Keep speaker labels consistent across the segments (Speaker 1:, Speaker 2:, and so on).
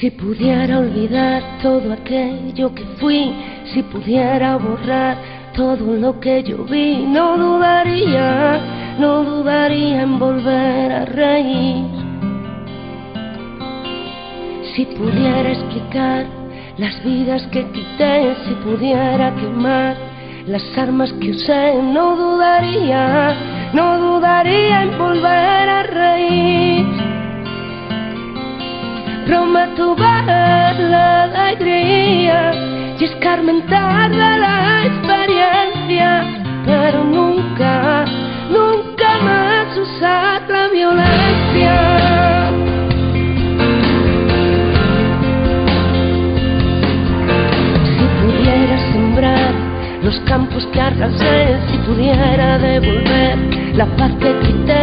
Speaker 1: Si pudiera olvidar todo aquello que fui, si pudiera borrar todo lo que yo vi, no dudaría, no dudaría en volver a reír. Si pudiera explicar las vidas que quité, si pudiera quemar las armas que usé, no dudaría, no dudaría en volver Prometo ver la alegría y escarmentar la experiencia, pero nunca, nunca más usar la violencia. Si pudiera sembrar los campos que arrasé, si pudiera devolver la paz que quité,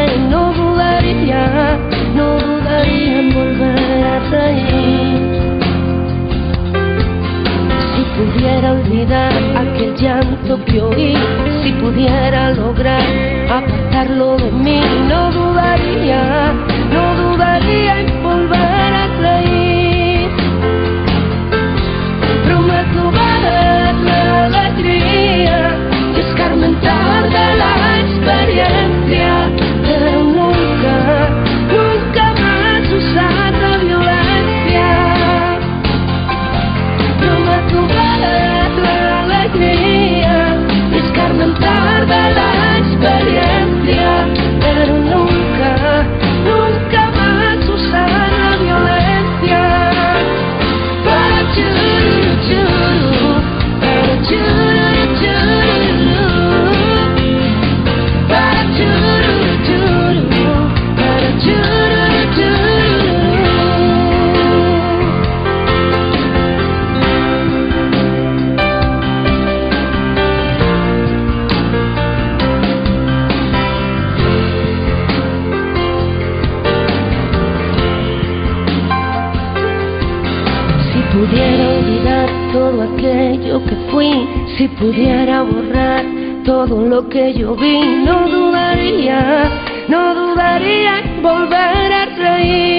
Speaker 1: olvidar aquel llanto que oí, si pudiera lograr apartarlo de mí, no dudaría, no dudaría en volver a reír. Prometo ver la alegría y escarmentar pudiera olvidar todo aquello que fui, si pudiera borrar todo lo que yo vi, no dudaría, no dudaría en volver a reír.